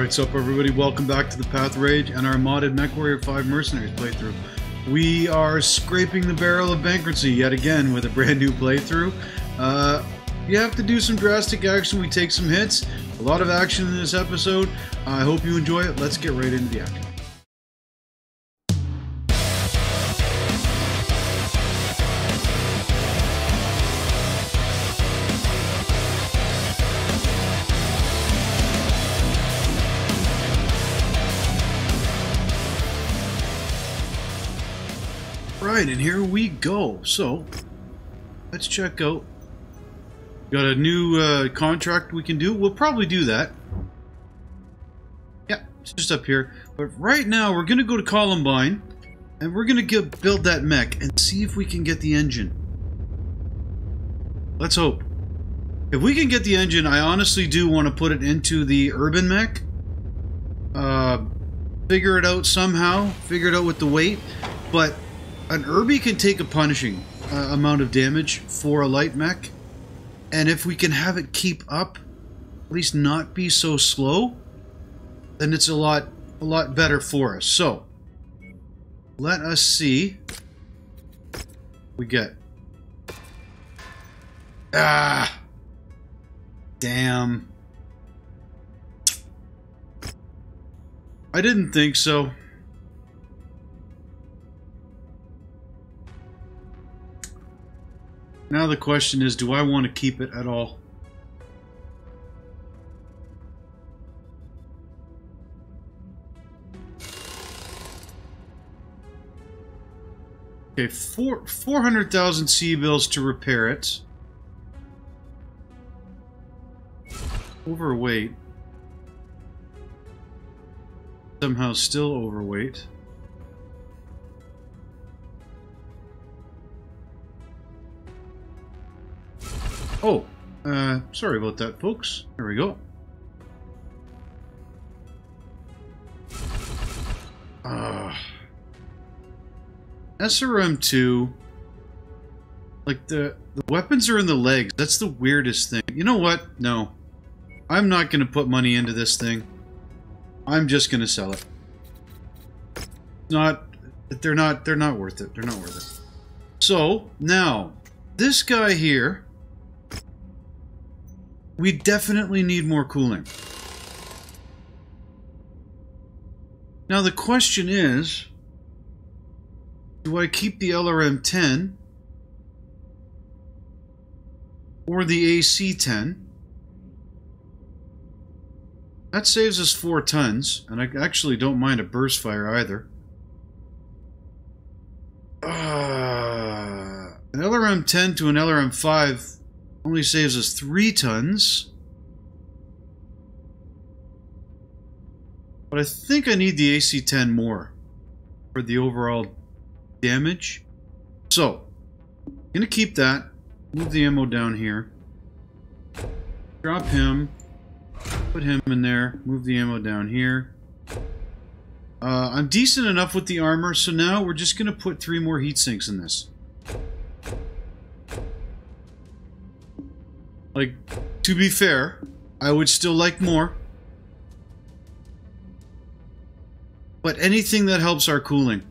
Alright, so up everybody, welcome back to the Path Rage and our modded MechWarrior 5 Mercenaries playthrough. We are scraping the barrel of bankruptcy yet again with a brand new playthrough. Uh, you have to do some drastic action, we take some hits, a lot of action in this episode. I hope you enjoy it, let's get right into the action. And here we go. So, let's check out. Got a new uh, contract we can do. We'll probably do that. Yeah, it's just up here. But right now, we're going to go to Columbine, and we're going to build that mech and see if we can get the engine. Let's hope. If we can get the engine, I honestly do want to put it into the urban mech. Uh, figure it out somehow. Figure it out with the weight. But an Urbie can take a punishing uh, amount of damage for a light mech, and if we can have it keep up, at least not be so slow, then it's a lot a lot better for us. So let us see. We get ah damn. I didn't think so. Now the question is, do I want to keep it at all? Okay, four 400,000 C-bills to repair it. Overweight. Somehow still overweight. Oh, uh, sorry about that, folks. There we go. Uh, SRM2, like the, the weapons are in the legs. That's the weirdest thing. You know what? No. I'm not going to put money into this thing. I'm just going to sell it. Not, they're not, they're not worth it. They're not worth it. So, now, this guy here we definitely need more cooling. Now the question is, do I keep the LRM-10 or the AC-10? That saves us four tons, and I actually don't mind a burst fire either. Uh, an LRM-10 to an LRM-5 only saves us three tons. But I think I need the AC-10 more for the overall damage. So, I'm going to keep that. Move the ammo down here. Drop him. Put him in there. Move the ammo down here. Uh, I'm decent enough with the armor, so now we're just going to put three more heat sinks in this. Like, to be fair, I would still like more. But anything that helps our cooling.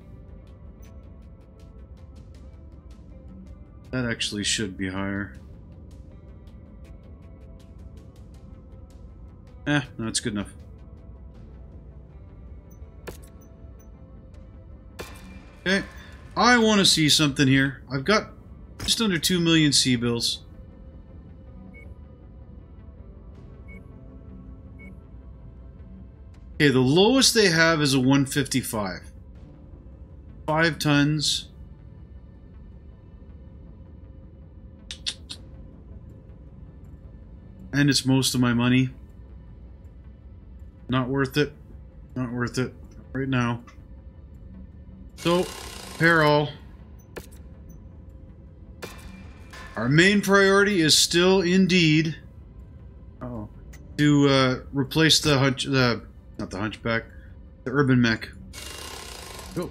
That actually should be higher. Eh, no, it's good enough. Okay, I want to see something here. I've got just under 2 million C-bills. Okay, the lowest they have is a 155. Five tons. And it's most of my money. Not worth it. Not worth it. Right now. So, all. Our main priority is still indeed uh oh, to uh, replace the the not the Hunchback. The Urban Mech. Go.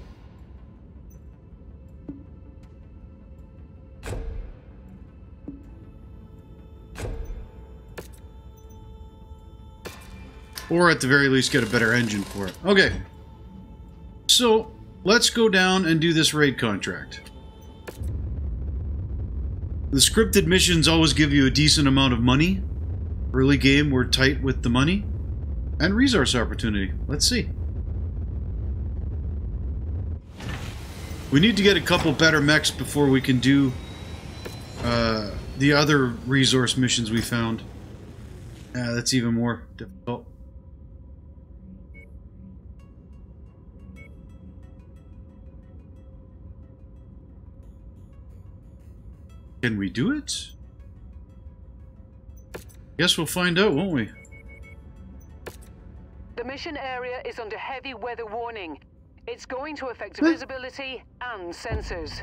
Or at the very least get a better engine for it. Okay. So, let's go down and do this raid contract. The scripted missions always give you a decent amount of money. Early game, we're tight with the money. And resource opportunity. Let's see. We need to get a couple better mechs before we can do uh, the other resource missions we found. Yeah, that's even more difficult. Can we do it? I guess we'll find out, won't we? Mission area is under heavy weather warning. It's going to affect visibility and sensors.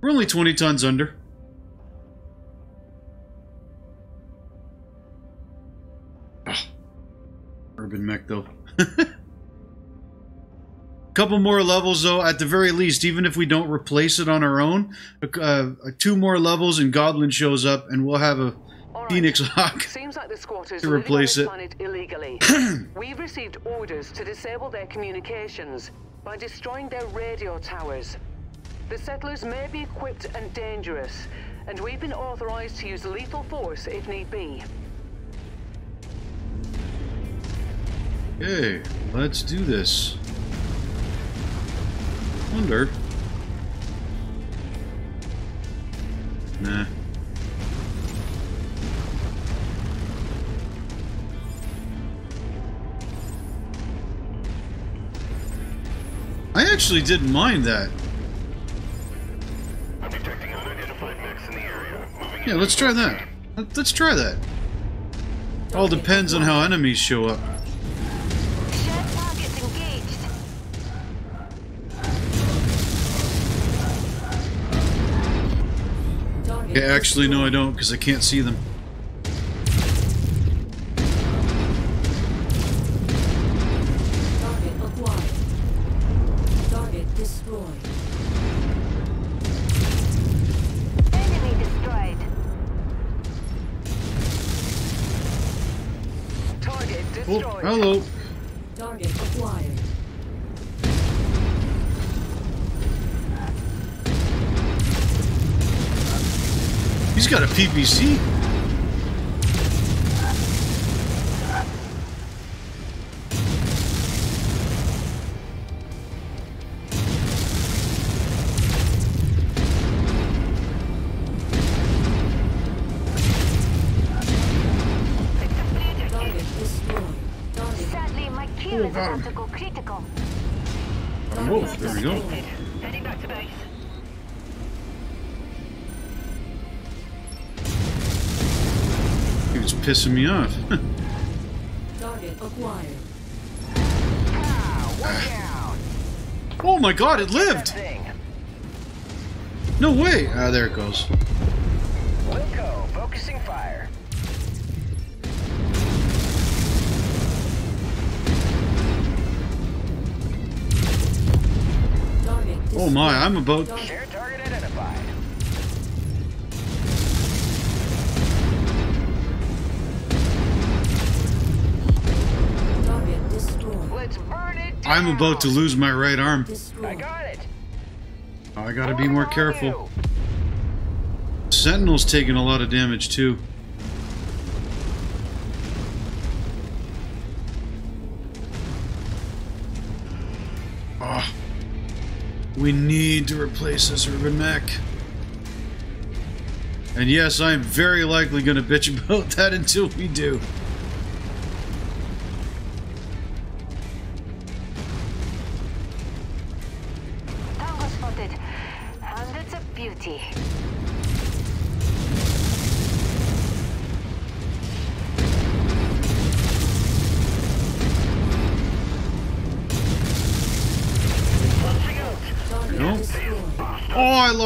We're only 20 tons under. Urban mech, though. couple more levels, though, at the very least, even if we don't replace it on our own. Uh, two more levels and Goblin shows up, and we'll have a right. Phoenix Hawk Seems like the squatters to replace it. illegally. We've received orders to disable their communications by destroying their radio towers. The settlers may be equipped and dangerous, and we've been authorized to use lethal force if need be. Okay, let's do this. Wonder. Nah. I actually didn't mind that. Yeah, let's try that. Let's try that. All depends on how enemies show up. Okay, actually, no, I don't, because I can't see them. Oh, hello. Target acquired. He's got a PPC. Pissing me off. Target acquired. Oh my god, it lived! No way! Ah, there it goes. Wilco, focusing fire. Oh my, I'm about... I'm about to lose my right arm. I got it. Oh, I gotta be more careful. Sentinel's taking a lot of damage too. Oh, we need to replace this urban mech. And yes, I'm very likely going to bitch about that until we do.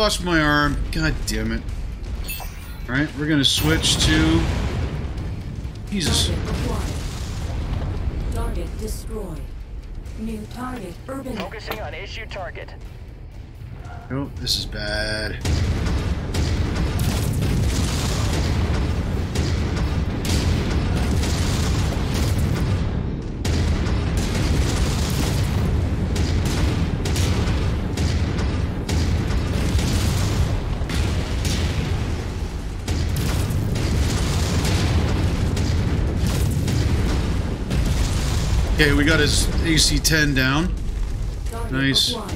Lost my arm. God damn it. Alright, we're gonna switch to... Jesus. Target destroyed. New target, urban. Focusing on issue target. Oh, this is bad. Okay, we got his AC-10 down. Nice. acquired.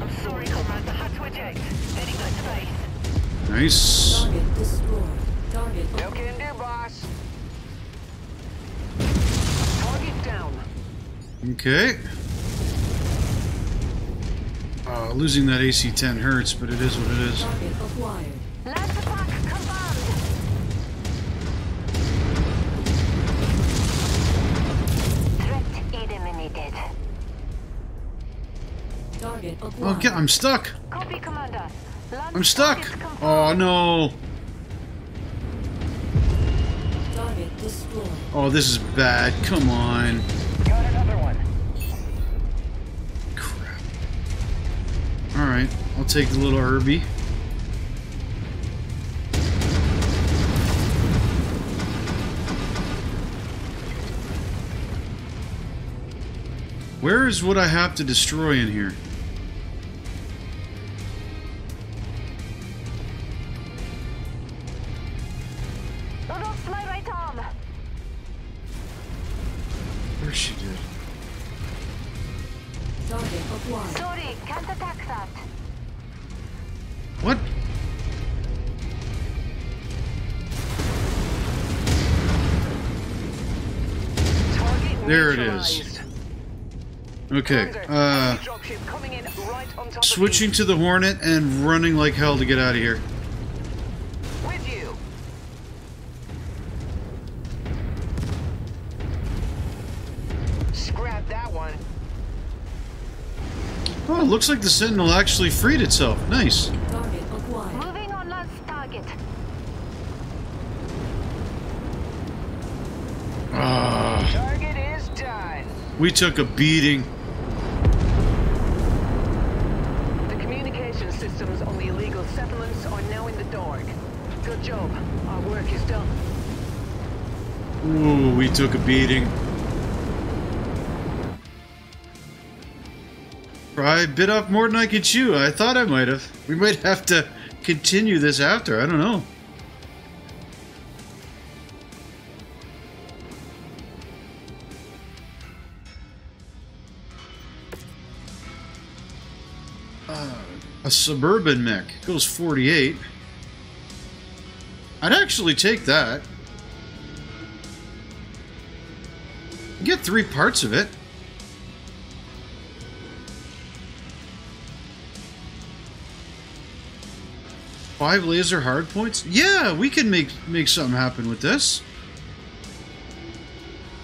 I'm sorry, Comrade. The hatch eject. Heading back to base. Nice. Target destroyed. Target No can do, boss. Target down. Okay. Uh, losing that AC-10 hurts, but it is what it is. Oh, get, I'm stuck. Copy, Commander. Launch I'm stuck. Oh, no. Oh, this is bad. Come on. Got another one. Crap. Alright, I'll take the little Urbie. Where is what I have to destroy in here? There it is. Okay, uh, enemy dropship coming in right on top switching to the Hornet and running like hell to get out of here. With you. Scrap that one. Oh, it looks like the Sentinel actually freed itself. Nice. We took a beating. The communication systems on the illegal settlements are now in the dark. Good job. Our work is done. Ooh, we took a beating. I bit off more than I could chew. I thought I might have. We might have to continue this after. I don't know. Suburban mech goes 48. I'd actually take that. Get three parts of it. Five laser hard points? Yeah, we can make make something happen with this.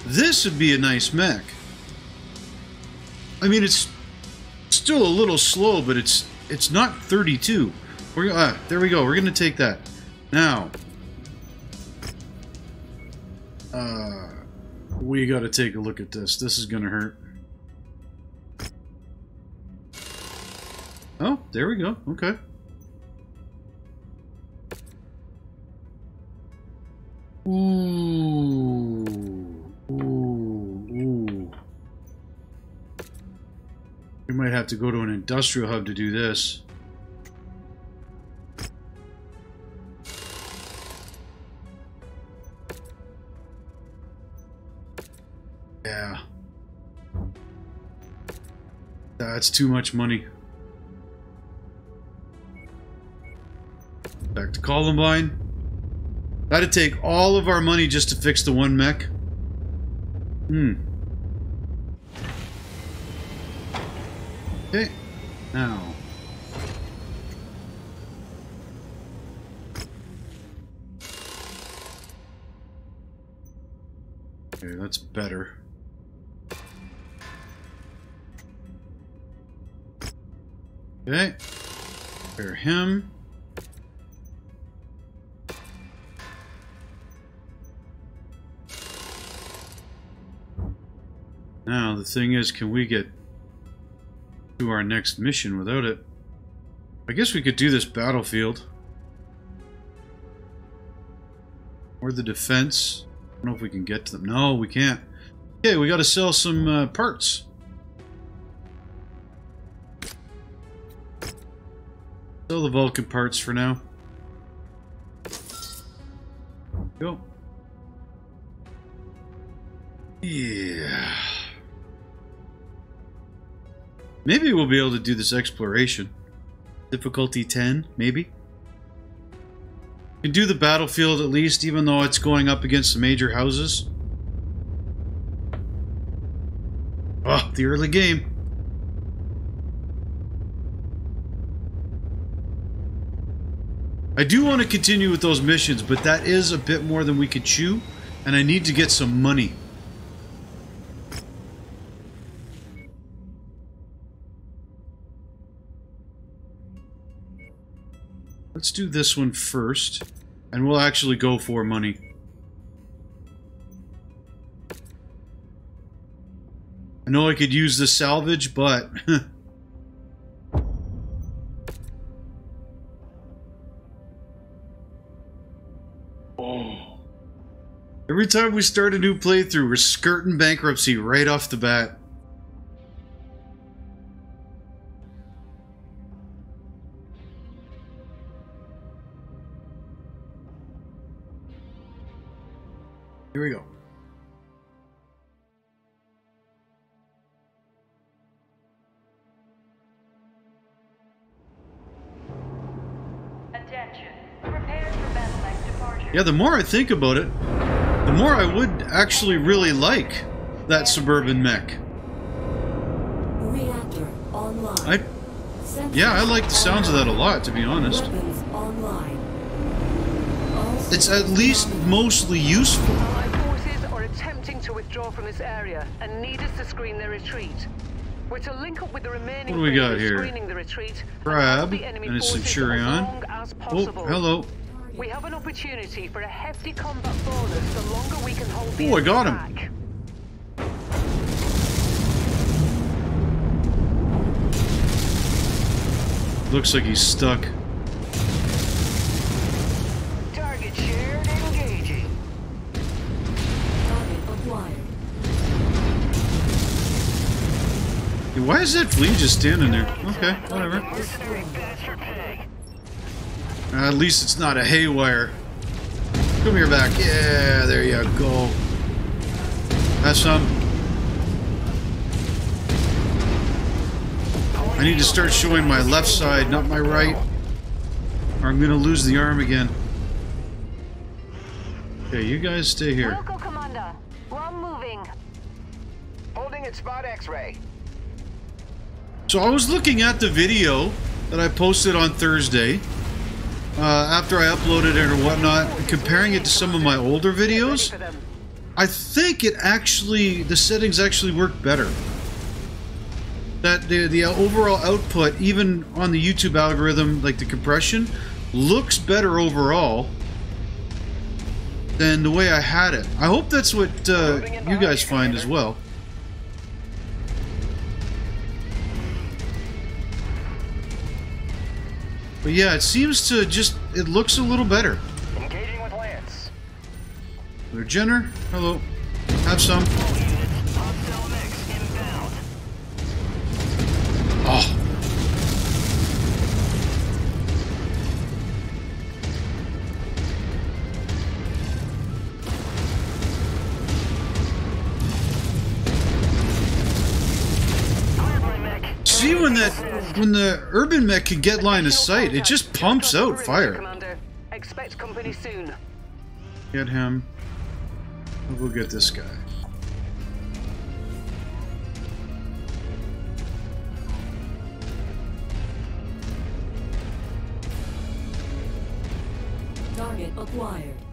This would be a nice mech. I mean, it's still a little slow, but it's it's not 32. We're ah, there we go. We're gonna take that now. Uh, we got to take a look at this. This is gonna hurt. Oh, there we go. Okay. Ooh. We might have to go to an industrial hub to do this. Yeah. That's too much money. Back to Columbine. That'd take all of our money just to fix the one mech. Hmm. Okay. Now. Okay, that's better. Okay. Repair him. Now, the thing is, can we get to our next mission without it? I guess we could do this battlefield. Or the defense. I don't know if we can get to them. No, we can't. Okay, we gotta sell some uh, parts. Sell the Vulcan parts for now. Go. Yeah. Maybe we'll be able to do this exploration. Difficulty 10, maybe? Can do the battlefield at least, even though it's going up against the major houses. Oh, the early game. I do want to continue with those missions, but that is a bit more than we could chew, and I need to get some money. Let's do this one first, and we'll actually go for money. I know I could use the salvage, but... oh. Every time we start a new playthrough, we're skirting bankruptcy right off the bat. Here we go. Attention. Prepare for battle next departure. Yeah, the more I think about it, the more I would actually really like that suburban mech. Reactor online. I yeah, I like the sounds of that a lot, to be honest. Weapons online. All It's at least mostly useful. Withdraw from this area and need us to screen their retreat. We're to link up with the remaining What do we got here? screening the retreat and Crab enemy and a Centurion. as Oh, hello. We have an opportunity for a hefty combat bonus the longer we can hold the Oh, I got him. back. Looks like he's stuck. Hey, Why is that flea just standing there? Okay, whatever. Uh, at least it's not a haywire. Come here back. Yeah, there you go. That's some. I need to start showing my left side, not my right. Or I'm gonna lose the arm again. Okay, you guys stay here. Local commander. We're moving. Holding at spot X-ray. So I was looking at the video that I posted on Thursday uh, after I uploaded it or whatnot, comparing it to some of my older videos. I think it actually the settings actually work better. That the the overall output, even on the YouTube algorithm, like the compression, looks better overall than the way I had it. I hope that's what uh, you guys find as well. But yeah, it seems to just it looks a little better. Engaging with Lance. There, Jenner. Hello. Have some. Hostile mechs inbound. Oh. Cleared my mech. See when that when the urban mech can get line of sight, it just pumps Just off the out fire. Commander. Expect company soon. Get him. We'll get this guy. Target acquired.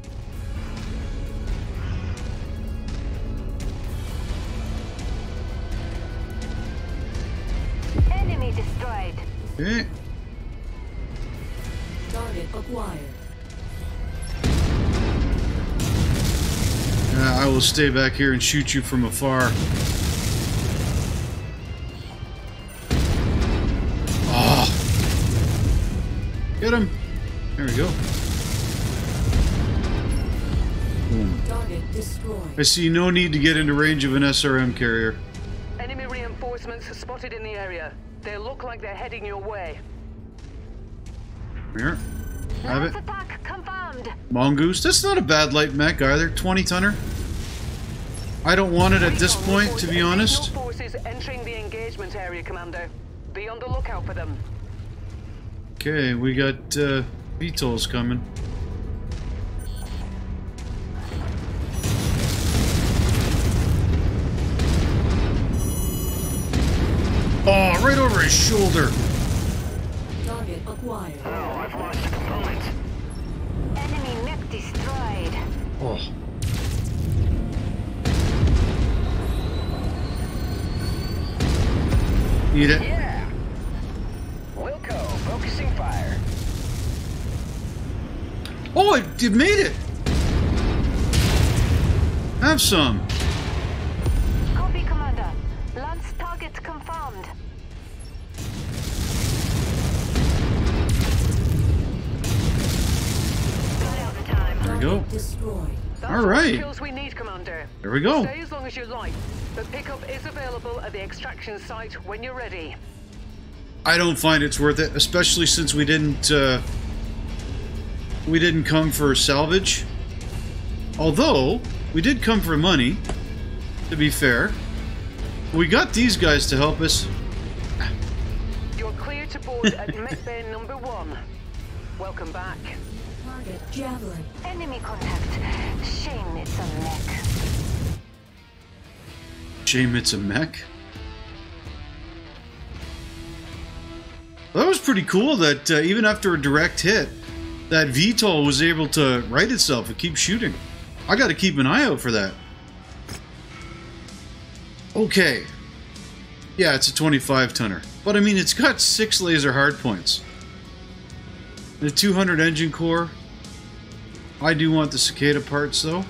Target acquired. Uh, I will stay back here and shoot you from afar. Oh. Get him. There we go. Boom. I see no need to get into range of an SRM carrier. Enemy reinforcements spotted in the area. They look like they're heading your way. Here. Have it. attack confirmed. Mongoose. That's not a bad light mech either. 20 tonner. I don't want it at this point, to be honest. forces entering the engagement area, Commander. Be on the lookout for them. Okay, we got uh, VTOLs coming. Right over his shoulder. Target acquired. Oh, I've lost a component. Enemy mech destroyed. Oh. Eat it. Yeah. Wilco, focusing fire. Oh, it, it made it. Have some. We go. Stay as long as you like. The pickup is available at the extraction site when you're ready. I don't find it's worth it, especially since we didn't uh, we didn't come for salvage. Although we did come for money. To be fair, we got these guys to help us. You're clear to board at Mech Bay number one. Welcome back. Target javelin. Enemy contact. Shame it's a mech. Shame it's a mech. That was pretty cool. That uh, even after a direct hit, that VTOL was able to right itself and keep shooting. I got to keep an eye out for that. Okay. Yeah, it's a 25 tonner. But I mean, it's got six laser hardpoints. The 200 engine core. I do want the cicada parts though.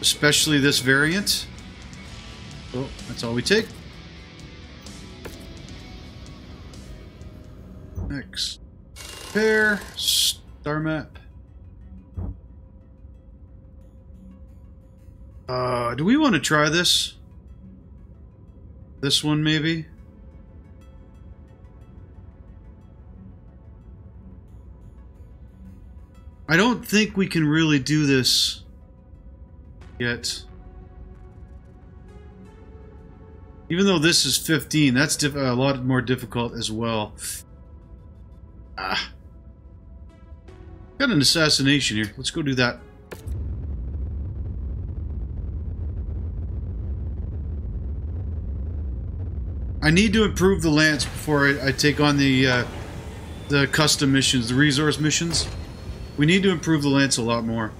Especially this variant. Oh, that's all we take. Next. Pair. Star map. Uh, do we want to try this? This one, maybe? I don't think we can really do this yet. Even though this is 15, that's a lot more difficult as well. Ah. Got an assassination here. Let's go do that. I need to improve the lance before I, I take on the uh, the custom missions, the resource missions. We need to improve the lance a lot more.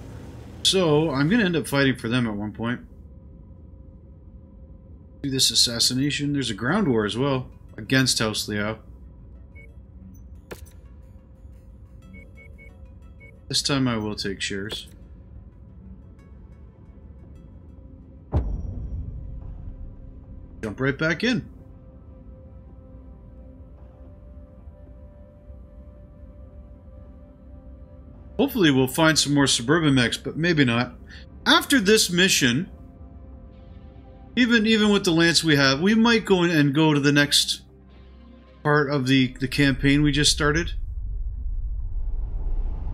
So I'm gonna end up fighting for them at one point. Do this assassination. There's a ground war as well against House Liao. This time I will take shares. Jump right back in. Hopefully we'll find some more suburban mechs, but maybe not. After this mission, even even with the lance we have, we might go in and go to the next part of the the campaign we just started.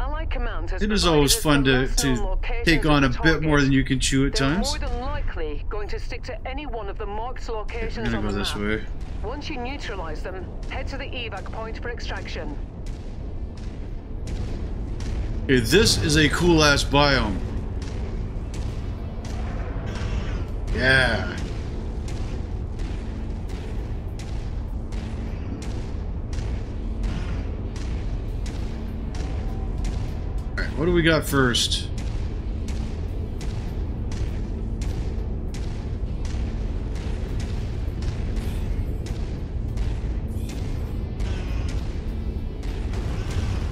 Allied Command has It is always fun to, to take on a bit more than you can chew at times. more than likely going to stick to any one of the marked I'm gonna go this way. Once you neutralize them, head to the evac point for extraction. Okay, this is a cool ass biome. Yeah. Alright, what do we got first?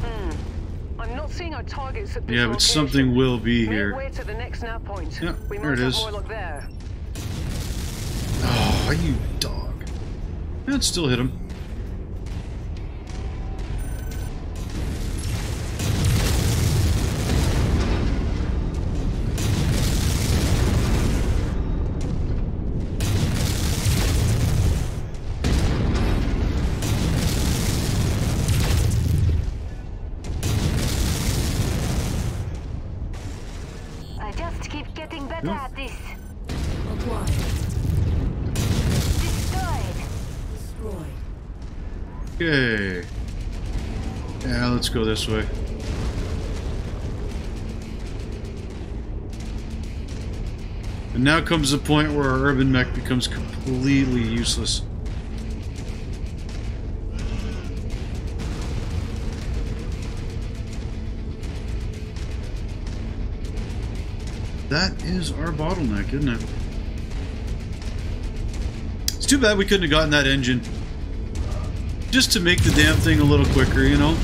Hmm. I'm not seeing our targets Yeah, but something will be here. way to the next nav point. Yeah, we there it is. it have is. Oh, you dog. That still hit him. Go this way. And now comes the point where our urban mech becomes completely useless. That is our bottleneck, isn't it? It's too bad we couldn't have gotten that engine just to make the damn thing a little quicker, you know?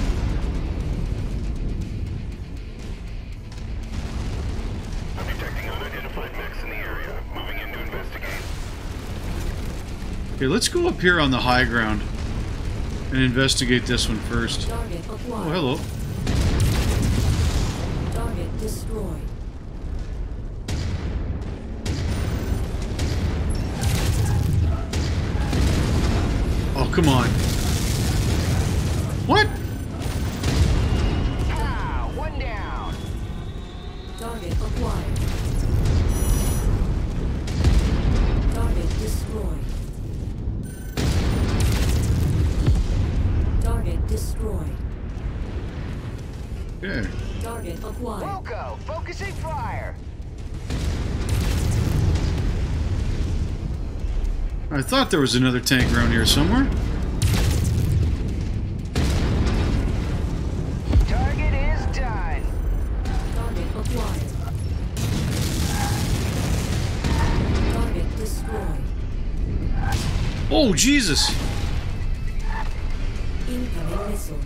Okay, let's go up here on the high ground and investigate this one first. Oh, hello. Target destroyed. Oh, come on. What? Ah, one down. Target acquired. I thought there was another tank around here somewhere. Target is done. Target acquired. Target destroyed. Oh, Jesus. Incoming missile.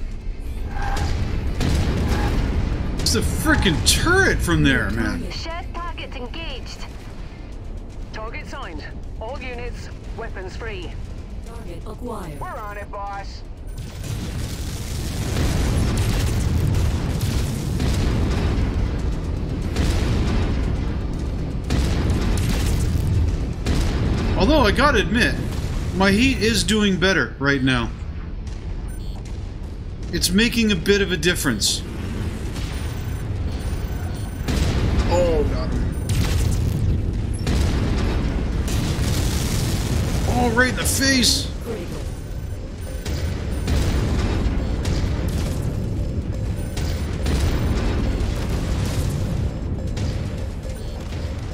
It's the freaking turret from there, man. Shared target engaged. Target signed. All units, weapons free. Target acquired. We're on it, boss. Although, I gotta admit, my heat is doing better right now. It's making a bit of a difference. Oh, right in the face.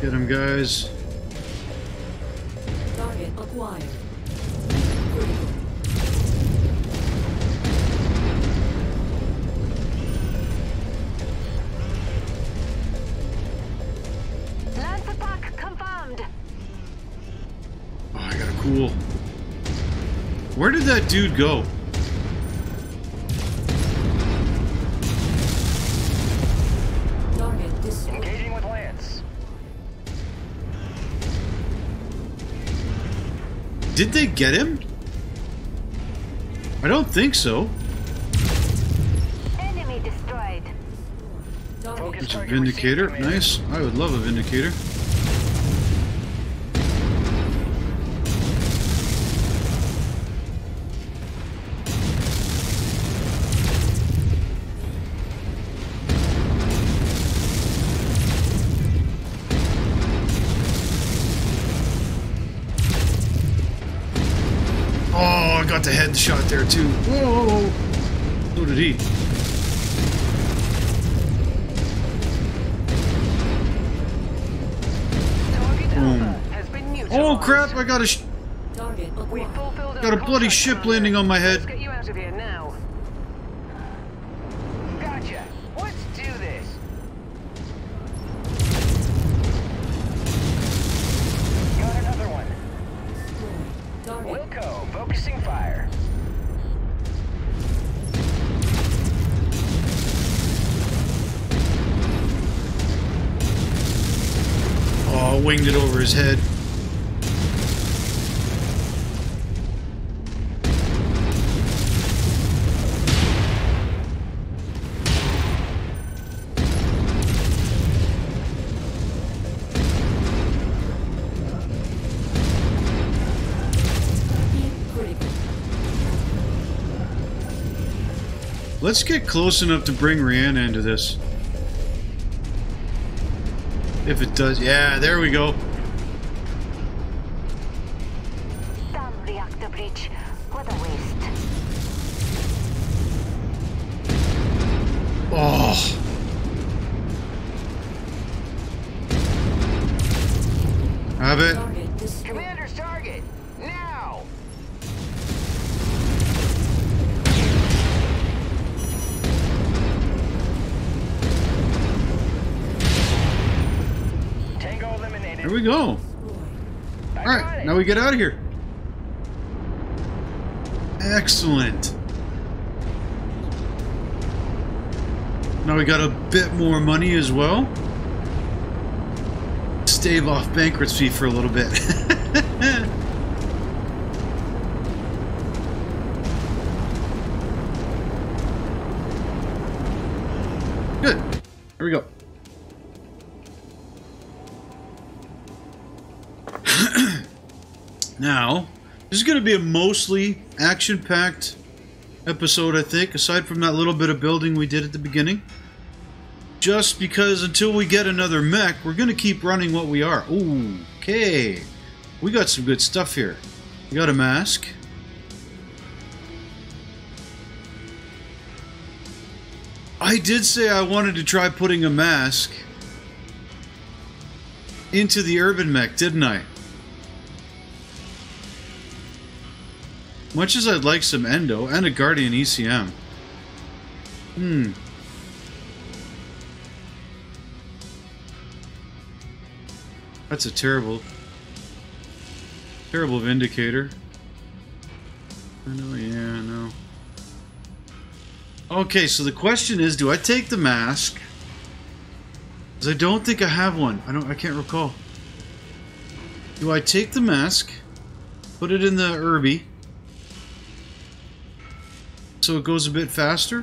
Get him, guys. Target acquired. That dude go? Engaging with Lance. Did they get him? I don't think so. Enemy destroyed. Target Focus It's a Vindicator. Nice. I would love a Vindicator. Headshot there too. Whoa! So did he. Boom. Alpha has been neutralized. Oh crap! I got a sh- Target We fulfilled our got a bloody ship landing on my head. His head. Let's get close enough to bring Rihanna into this. If it does, yeah, there we go. Eliminated. There we go. All right, now we get out of here. Excellent. Now we got a bit more money as well. Stave off bankruptcy for a little bit. Now, this is going to be a mostly action-packed episode, I think, aside from that little bit of building we did at the beginning. Just because until we get another mech, we're going to keep running what we are. Ooh, okay. We got some good stuff here. We got a mask. I did say I wanted to try putting a mask into the urban mech, didn't I? Much as I'd like some Endo and a Guardian ECM. Hmm. That's a terrible, terrible Vindicator. I know, yeah, I know. Okay, so the question is, do I take the mask? Because I don't think I have one. I don't. I can't recall. Do I take the mask, put it in the Urbie, so it goes a bit faster?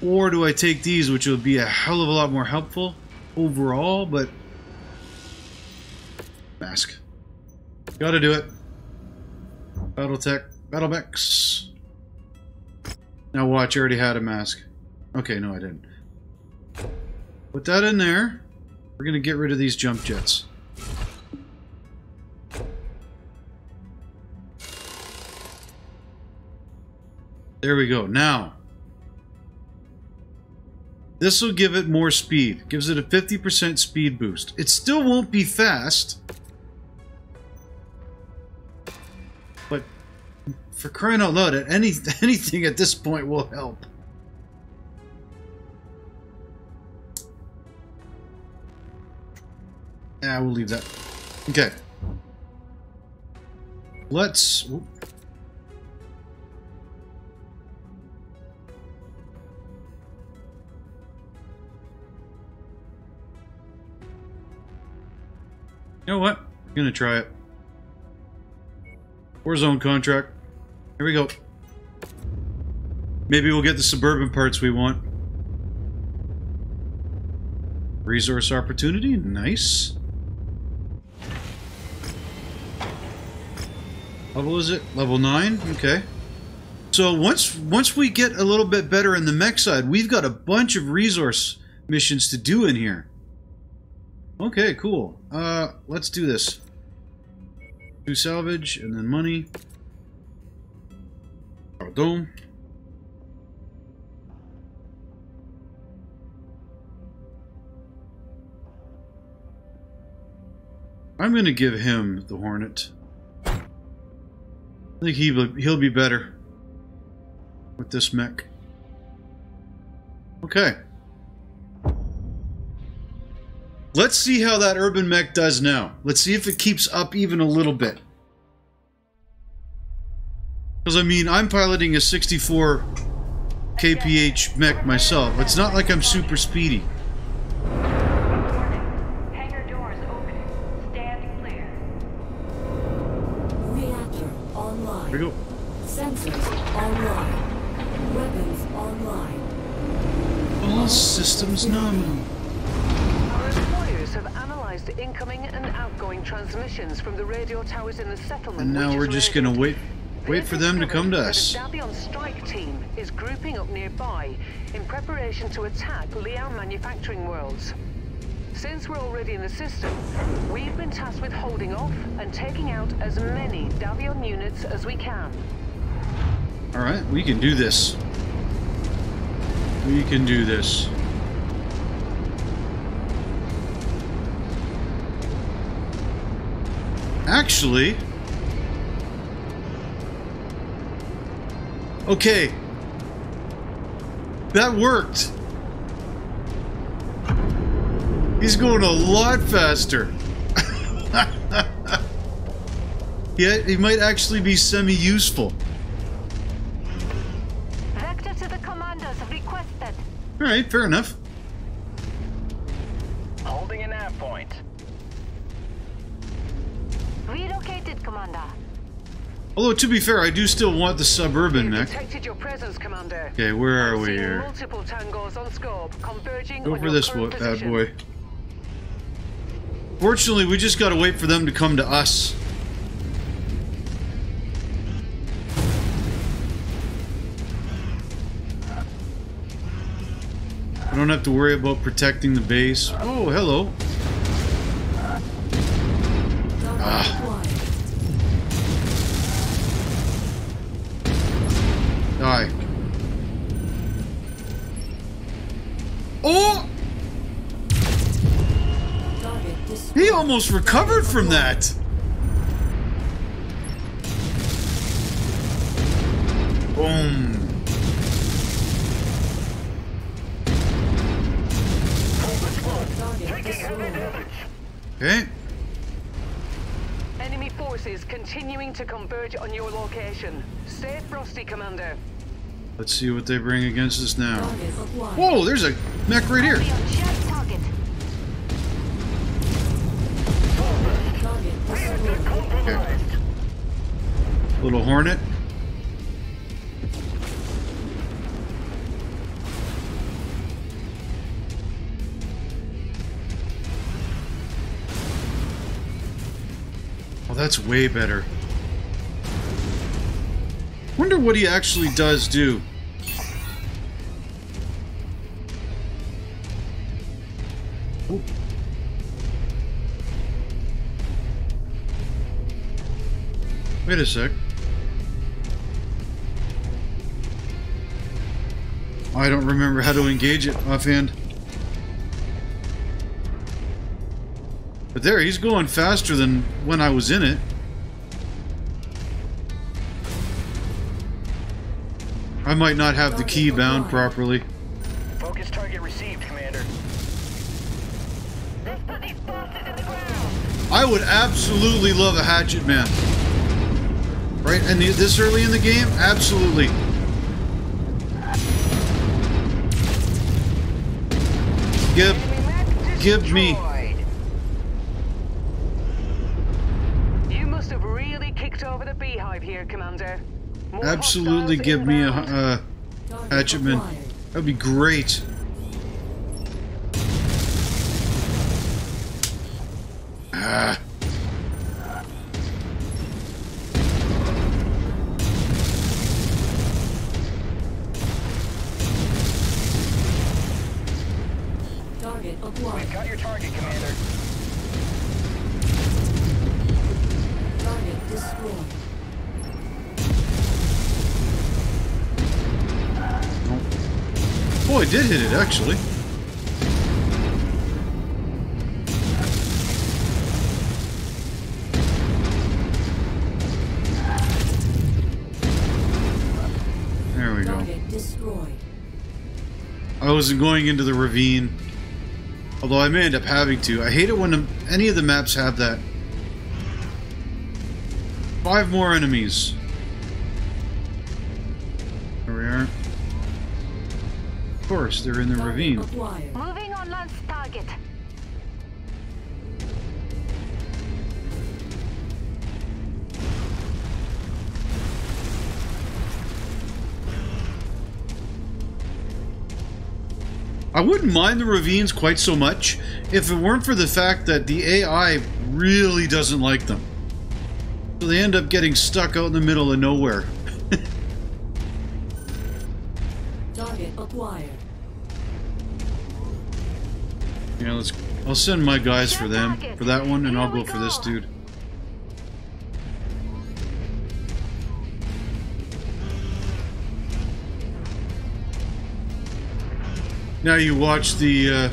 Or do I take these, which will be a hell of a lot more helpful overall, but... Mask. Gotta do it. Battletech. Battlemechs. Now watch, I already had a mask. Okay, no I didn't. Put that in there. We're gonna get rid of these jump jets. There we go. Now, this will give it more speed. Gives it a 50% speed boost. It still won't be fast. But for crying out loud, any, anything at this point will help. Yeah, we'll leave that. Okay. Let's... oop. You know what? I'm gonna try it. Warzone contract. Here we go. Maybe we'll get the suburban parts we want. Resource opportunity, nice. Level is it? Level 9? Okay. So once once we get a little bit better in the mech side, we've got a bunch of resource missions to do in here. Okay, cool. Uh, let's do this. Do salvage, and then money. Pardon. I'm gonna give him the Hornet. I think he he'll be better with this mech. Okay. Let's see how that urban mech does now. Let's see if it keeps up even a little bit. Because, I mean, I'm piloting a 64 kph mech myself. It's not like I'm super speedy. And now we're just gonna wait wait for them to come to us. Davion strike team is grouping up nearby in preparation to attack Liao Manufacturing Worlds. Since we're already in the system, we've been tasked with holding off and taking out as many Davion units as we can. Alright, we can do this. We can do this. Actually... Okay. That worked. He's going a lot faster. yeah, he might actually be semi-useful. Vector to the commanders requested. Alright, fair enough. Although, to be fair, I do still want the suburban mech. your presence, Commander. Okay, where are we here? Multiple tangos on scope, for this bad boy. Fortunately, we just gotta wait for them to come to us. I don't have to worry about protecting the base. Oh, hello. Almost recovered from that! Boom. Okay. Enemy forces continuing to converge on your location. Stay frosty, Commander. Let's see what they bring against us now. Whoa, there's a mech right here. Little hornet. Oh, that's way better. Wonder what he actually does do. Wait a sec. I don't remember how to engage it offhand. But there, he's going faster than when I was in it. I might not have the key bound properly. Focus target received, Commander. Let's put these bastards in the ground. I would absolutely love a Hatchetman. Right? And this early in the game? Absolutely. Give Give me- You must have really kicked over the beehive here, Commander. More absolutely give me a uh, hatchetman. That'd be great. Actually. There we go. I wasn't going into the ravine. Although I may end up having to. I hate it when any of the maps have that. Five more enemies. There we are. Of course, they're in the Target ravine. acquired. Moving on Lance target. I wouldn't mind the ravines quite so much if it weren't for the fact that the AI really doesn't like them. So they end up getting stuck out in the middle of nowhere. Acquired. Yeah, let's. I'll send my guys for them for that one, and I'll go for this dude. Now you watch the uh,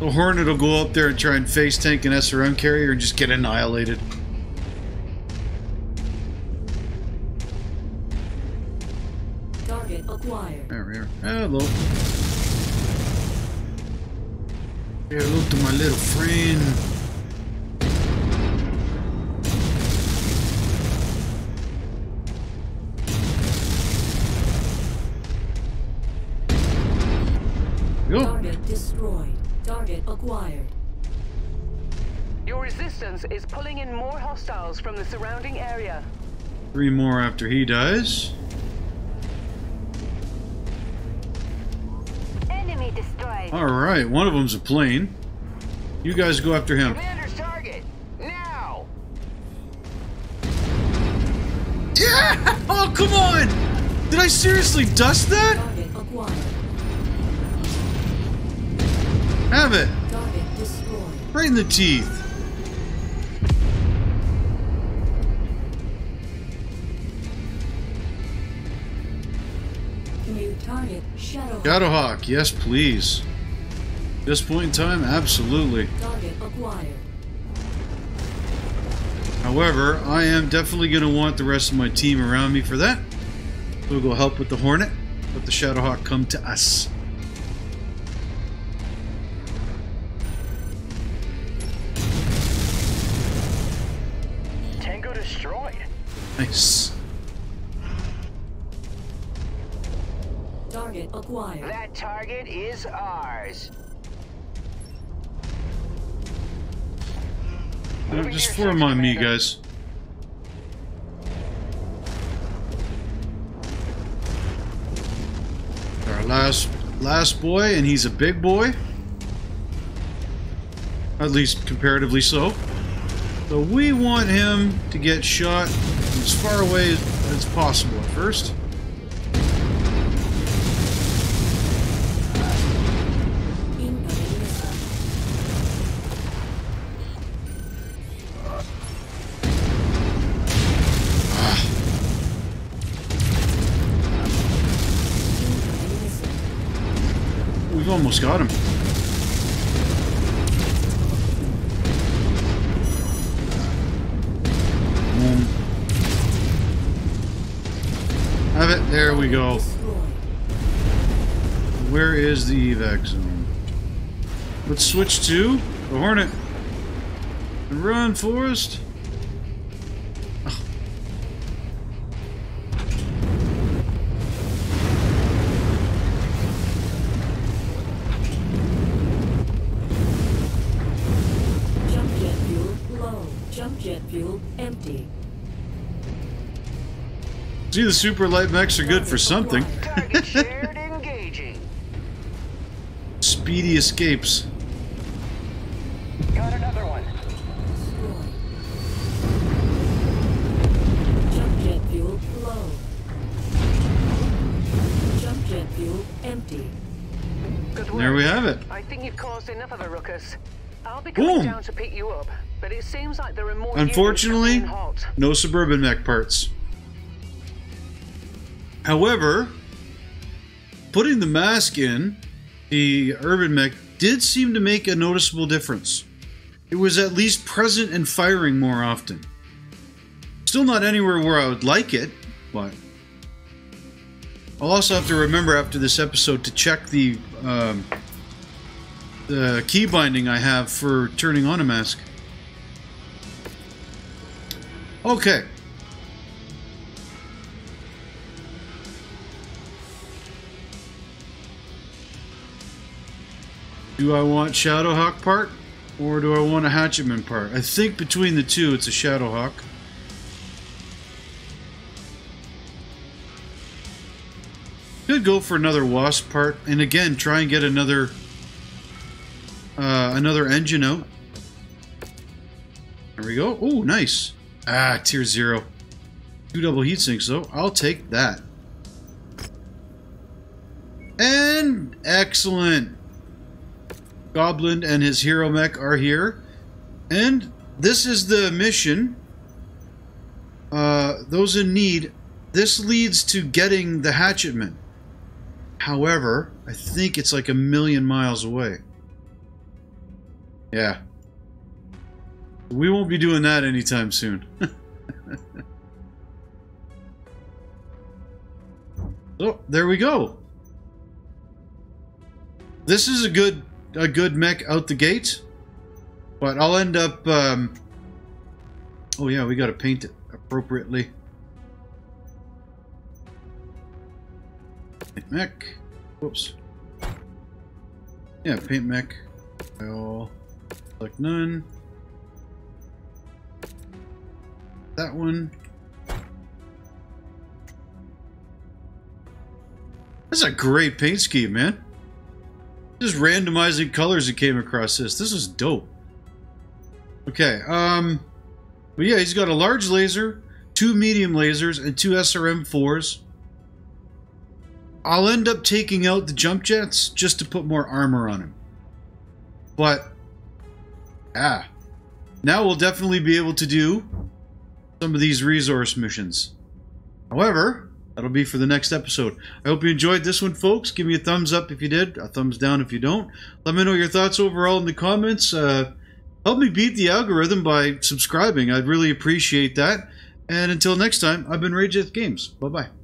the Hornet will go up there and try and face tank an SRM carrier and just get annihilated. Acquired. There we are. Hello. Say hello to my little friend. Go. Target destroyed. Target acquired. Your resistance is pulling in more hostiles from the surrounding area. Three more after he dies. Enemy destroyed. Alright, one of them's a plane. You guys go after him. Commander's target! Now! Yeah! Oh, come on! Did I seriously dust that? Have it. Target. Right in the teeth. Target Shadowhawk, yes please. At This point in time, absolutely. Target acquired. However, I am definitely going to want the rest of my team around me for that. We'll go help with the Hornet. Let the Shadowhawk come to us. Tango destroyed. Nice. Acquired. That target is ours. Moving just to your form on me, guys. Our last last boy, and he's a big boy. At least comparatively so. So we want him to get shot as far away as, as possible at first. Almost got him. Have it. There we go. Where is the evac zone? Let's switch to the Hornet. And run, Forrest. See, the super light mechs are good for something. Target shared engaging. Speedy escapes. Got another one. Jump jet fuel low. Jump jet fuel empty. Good work. There we have it. I think you've caused enough of a ruckus. I'll be coming Boom. down to pick you up, but it seems like there are more Unfortunately, units coming in hot. no suburban mech parts. However, putting the mask in the urban mech did seem to make a noticeable difference. It was at least present and firing more often. Still not anywhere where I would like it, but I'll also have to remember after this episode to check the um, the key binding I have for turning on a mask. Okay. Do I want Shadowhawk part? Or do I want a Hatchetman part? I think between the two, it's a Shadowhawk. Could go for another Wasp part, and again, try and get another uh, another engine out. There we go. Oh, nice. Ah, tier zero. Two double heat sinks, though. I'll take that. And excellent. Goblin and his hero mech are here. And this is the mission. Uh, those in need. This leads to getting the Hatchetman. However, I think it's like a million miles away. Yeah. We won't be doing that anytime soon. oh, there we go. This is a good a good mech out the gate. But I'll end up um, Oh yeah, we got to paint it appropriately. Paint mech. Whoops. Yeah, paint mech. I'll select none. That one. That's a great paint scheme, man. Just randomizing colors that came across this. This is dope. Okay, um... But yeah, he's got a large laser, two medium lasers, and two SRM-4s. I'll end up taking out the jump jets just to put more armor on him. But, ah, now we'll definitely be able to do some of these resource missions. However, that'll be for the next episode. I hope you enjoyed this one, folks. Give me a thumbs up if you did, a thumbs down if you don't. Let me know your thoughts overall in the comments. Uh, help me beat the algorithm by subscribing. I'd really appreciate that. And until next time, I've been Rage Games. Bye bye.